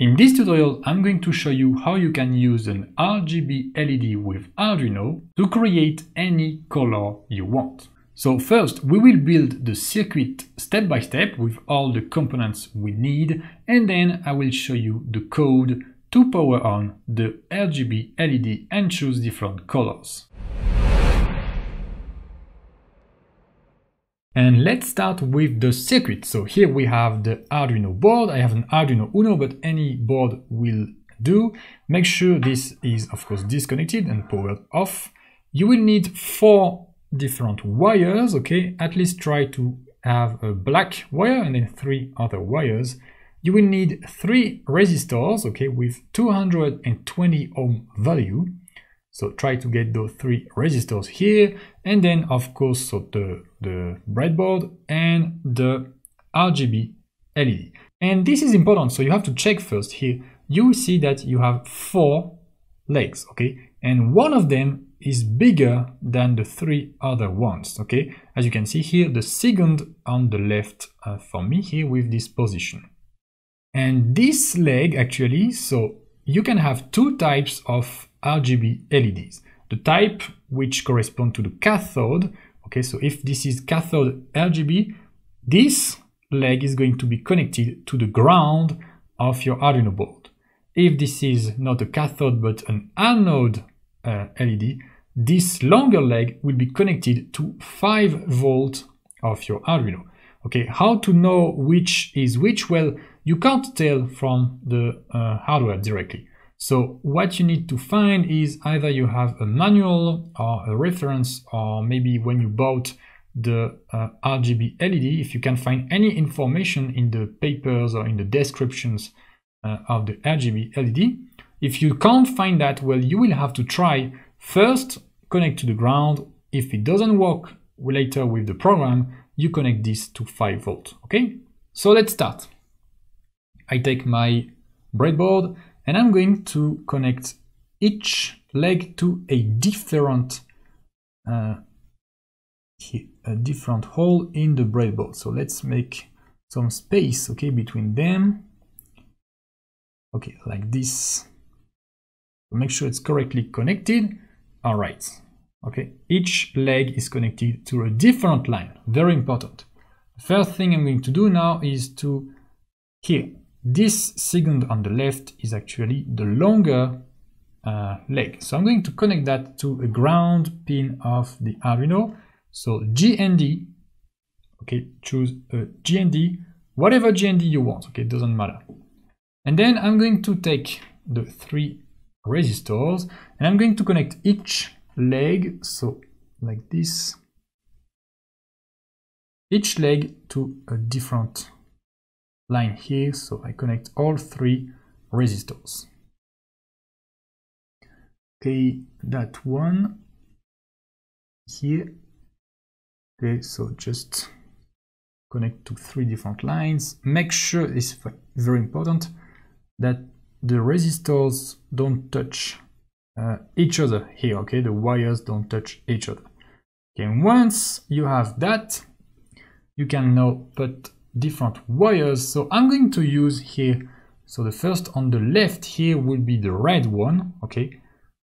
In this tutorial, I'm going to show you how you can use an RGB LED with Arduino to create any color you want. So first, we will build the circuit step by step with all the components we need, and then I will show you the code to power on the RGB LED and choose different colors. And let's start with the circuit. So here we have the Arduino board. I have an Arduino Uno, but any board will do. Make sure this is, of course, disconnected and powered off. You will need four different wires, okay? At least try to have a black wire and then three other wires. You will need three resistors, okay, with 220 ohm value. So try to get those three resistors here, and then of course so the, the breadboard and the RGB LED. And this is important, so you have to check first here. You see that you have four legs, okay? And one of them is bigger than the three other ones, okay? As you can see here, the second on the left uh, for me here with this position. And this leg actually, so you can have two types of RGB LEDs. The type which correspond to the cathode, okay, so if this is cathode RGB, this leg is going to be connected to the ground of your Arduino board. If this is not a cathode but an anode uh, LED, this longer leg will be connected to 5 volt of your Arduino. Okay, how to know which is which? Well, you can't tell from the uh, hardware directly. So what you need to find is either you have a manual or a reference or maybe when you bought the uh, RGB LED, if you can find any information in the papers or in the descriptions uh, of the RGB LED. If you can't find that, well, you will have to try first connect to the ground. If it doesn't work later with the program, you connect this to 5 volt, okay? So let's start. I take my breadboard and I'm going to connect each leg to a different uh, a different hole in the breadboard. So let's make some space, okay, between them. Okay, like this. Make sure it's correctly connected. All right. Okay, each leg is connected to a different line. Very important. The first thing I'm going to do now is to here this second on the left is actually the longer uh, leg. So I'm going to connect that to a ground pin of the Arduino. So GND, okay, choose a GND, whatever GND you want, okay, it doesn't matter. And then I'm going to take the three resistors and I'm going to connect each leg, so like this, each leg to a different line here so I connect all three resistors. Okay that one here. Okay so just connect to three different lines. Make sure it's very important that the resistors don't touch uh, each other here okay? The wires don't touch each other. Okay once you have that you can now put different wires. So I'm going to use here, so the first on the left here will be the red one, okay?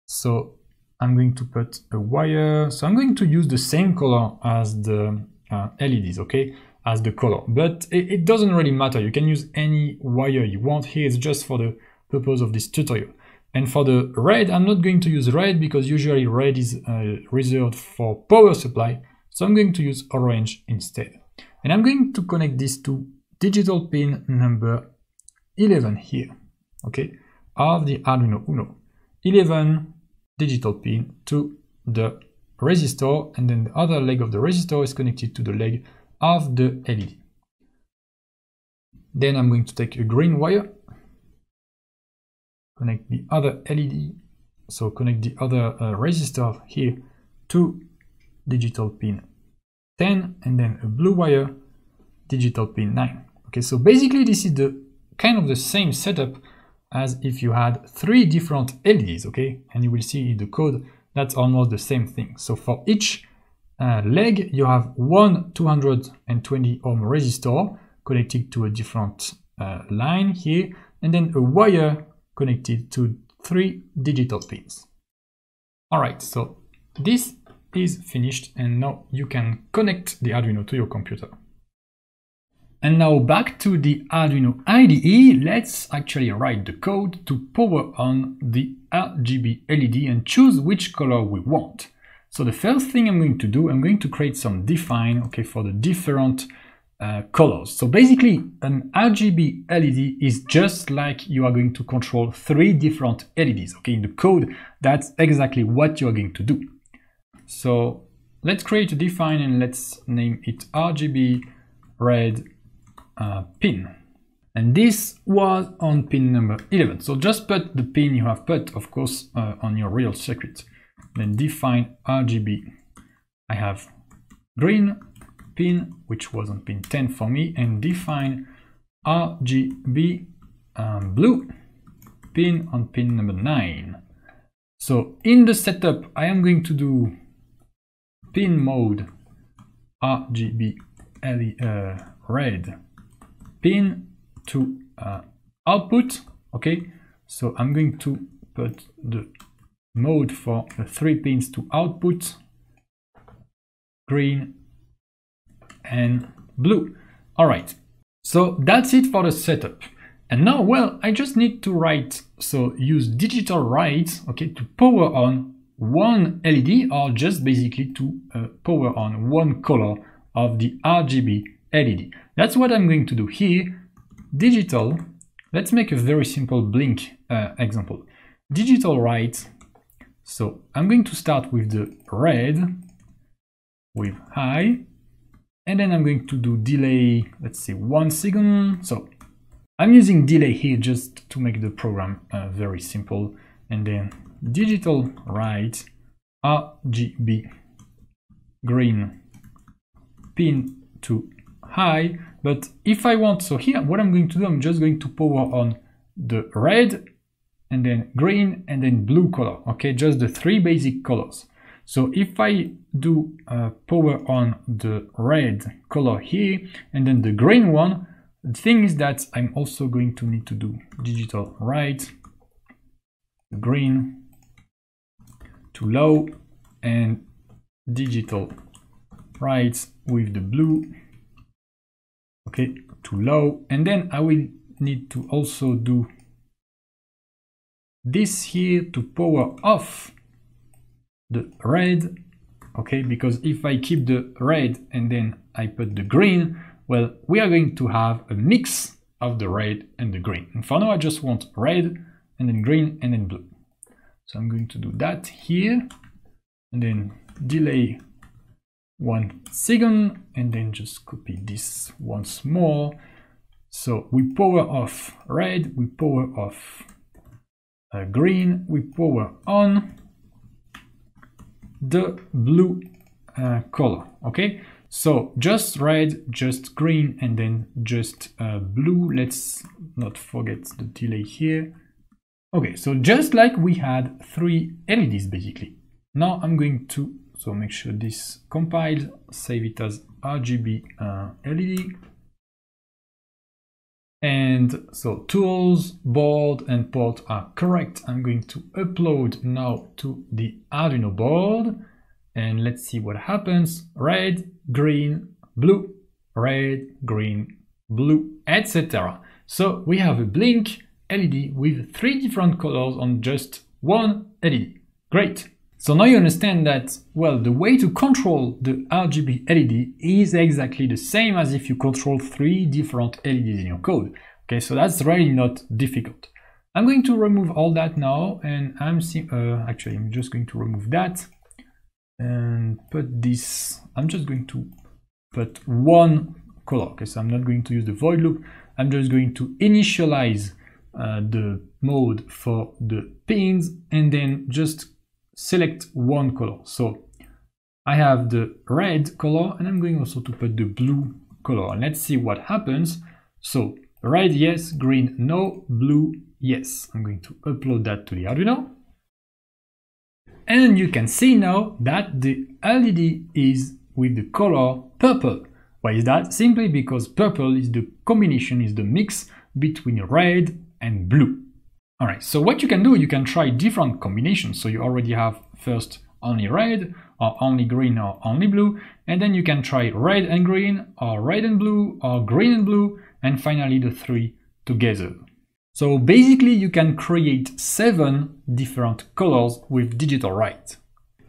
So I'm going to put a wire, so I'm going to use the same color as the uh, LEDs, okay? As the color, but it, it doesn't really matter. You can use any wire you want here. It's just for the purpose of this tutorial. And for the red, I'm not going to use red because usually red is uh, reserved for power supply. So I'm going to use orange instead. And I'm going to connect this to digital pin number 11 here, okay, of the Arduino Uno. 11 digital pin to the resistor, and then the other leg of the resistor is connected to the leg of the LED. Then I'm going to take a green wire, connect the other LED, so connect the other uh, resistor here to digital pin 10 and then a blue wire digital pin 9 okay so basically this is the kind of the same setup as if you had three different LEDs okay? And you will see in the code that's almost the same thing. So for each uh, leg you have one 220 ohm resistor connected to a different uh, line here and then a wire connected to three digital pins. Alright, so this is finished and now you can connect the Arduino to your computer. And now back to the Arduino IDE, let's actually write the code to power on the RGB LED and choose which color we want. So the first thing I'm going to do, I'm going to create some define, okay, for the different uh, colors. So basically an RGB LED is just like you are going to control three different LEDs, okay, in the code, that's exactly what you are going to do. So let's create a define and let's name it RGB red uh, pin. And this was on pin number 11. So just put the pin you have put, of course, uh, on your real circuit. Then define RGB. I have green pin, which was on pin 10 for me, and define RGB um, blue pin on pin number 9. So in the setup, I am going to do pin mode RGB uh, red. Pin to uh, output okay? So I'm going to put the mode for the three pins to output green and blue. All right so that's it for the setup. And now well I just need to write so use digital write okay to power on one LED or just basically to uh, power on one color of the RGB LED that's what I'm going to do here. Digital, let's make a very simple blink uh, example. Digital write, so I'm going to start with the red, with high, and then I'm going to do delay, let's say one second. So I'm using delay here just to make the program uh, very simple. And then digital write RGB green. Pin to high, but if I want, so here, what I'm going to do, I'm just going to power on the red and then green and then blue color, okay, just the three basic colors. So if I do uh, power on the red color here and then the green one, the thing is that I'm also going to need to do digital write, green to low and digital write with the blue. Okay to low and then I will need to also do this here to power off the red. Okay because if I keep the red and then I put the green well we are going to have a mix of the red and the green. And for now I just want red and then green and then blue so I'm going to do that here and then delay one second and then just copy this once more. So we power off red, we power off uh, green, we power on the blue uh, color, okay? So just red, just green, and then just uh, blue. Let's not forget the delay here. Okay, so just like we had three LEDs basically. Now I'm going to so make sure this compiled, save it as RGB uh, LED. And so tools, board and port are correct. I'm going to upload now to the Arduino board and let's see what happens. Red, green, blue, red, green, blue, etc. So we have a blink LED with three different colors on just one LED. Great. So now you understand that, well, the way to control the RGB LED is exactly the same as if you control three different LEDs in your code. Okay, so that's really not difficult. I'm going to remove all that now and I'm uh, actually I'm just going to remove that and put this I'm just going to put one color okay so I'm not going to use the void loop I'm just going to initialize uh, the mode for the pins and then just select one color. So I have the red color and I'm going also to put the blue color. And let's see what happens. So red, yes, green, no, blue, yes. I'm going to upload that to the Arduino. And you can see now that the LED is with the color purple. Why is that? Simply because purple is the combination, is the mix between red and blue. Alright, so what you can do, you can try different combinations. So you already have first only red, or only green, or only blue, and then you can try red and green, or red and blue, or green and blue, and finally the three together. So basically you can create seven different colors with digital write.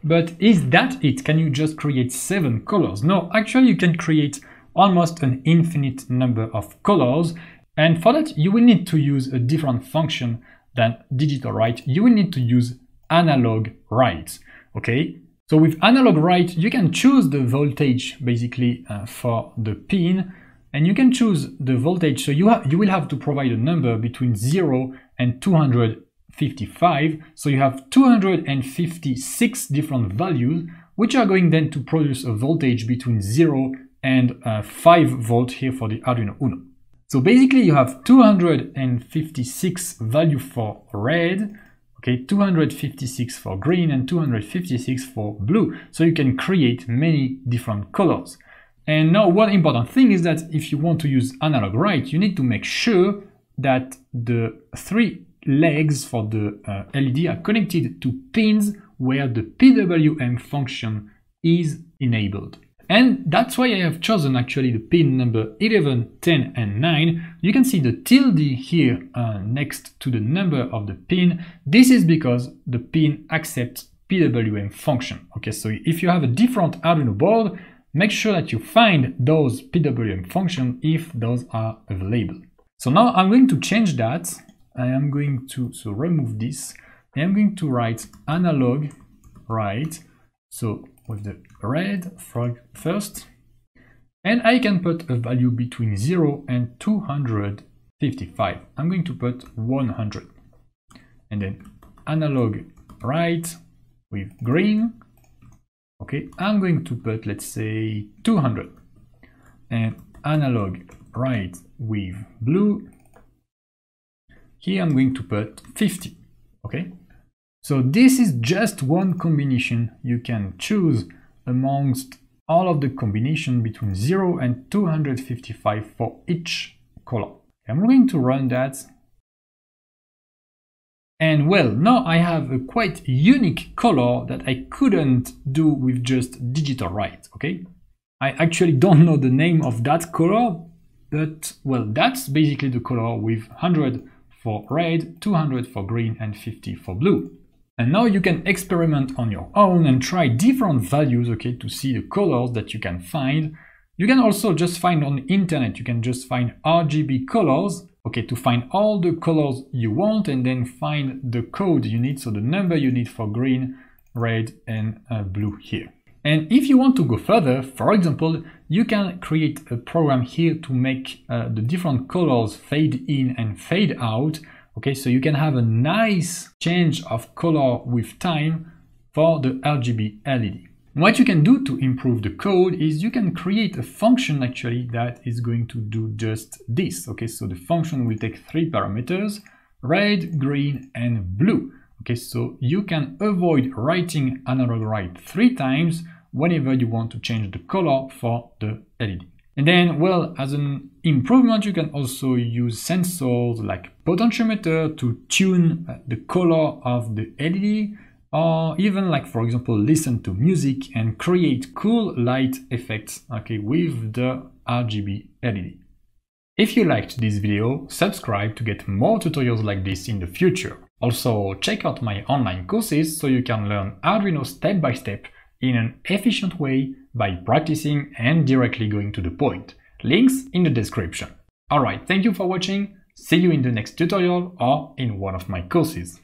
But is that it? Can you just create seven colors? No, actually you can create almost an infinite number of colors and for that you will need to use a different function than digital write, you will need to use analog write. Okay, so with analog write, you can choose the voltage basically uh, for the pin, and you can choose the voltage. So you you will have to provide a number between 0 and 255. So you have 256 different values, which are going then to produce a voltage between 0 and uh, 5 volt here for the Arduino Uno. So basically you have 256 value for red, okay, 256 for green and 256 for blue. So you can create many different colors. And now one important thing is that if you want to use analog write, you need to make sure that the three legs for the uh, LED are connected to pins where the PWM function is enabled. And that's why I have chosen actually the pin number 11, 10 and 9. You can see the tilde here uh, next to the number of the pin. This is because the pin accepts PWM function. Okay, so if you have a different Arduino board, make sure that you find those PWM function if those are available. So now I'm going to change that. I am going to so remove this. I am going to write analog write. So with the red frog first. And I can put a value between 0 and 255. I'm going to put 100. And then analog write with green. Okay, I'm going to put, let's say, 200. And analog write with blue. Here I'm going to put 50. Okay, so this is just one combination you can choose amongst all of the combination between 0 and 255 for each color. I'm going to run that. And well, now I have a quite unique color that I couldn't do with just digital write, okay? I actually don't know the name of that color, but well, that's basically the color with 100 for red, 200 for green and 50 for blue. And now you can experiment on your own and try different values, okay, to see the colors that you can find. You can also just find on the internet, you can just find RGB colors, okay, to find all the colors you want and then find the code you need, so the number you need for green, red and uh, blue here. And if you want to go further, for example, you can create a program here to make uh, the different colors fade in and fade out Okay, so you can have a nice change of color with time for the RGB LED. What you can do to improve the code is you can create a function actually that is going to do just this. Okay, so the function will take three parameters, red, green, and blue. Okay, so you can avoid writing analog write three times whenever you want to change the color for the LED. And then, well, as an improvement, you can also use sensors like potentiometer to tune uh, the color of the LED, or even like, for example, listen to music and create cool light effects, okay, with the RGB LED. If you liked this video, subscribe to get more tutorials like this in the future. Also, check out my online courses so you can learn Arduino step by step in an efficient way by practicing and directly going to the point. Links in the description. Alright, thank you for watching, see you in the next tutorial or in one of my courses.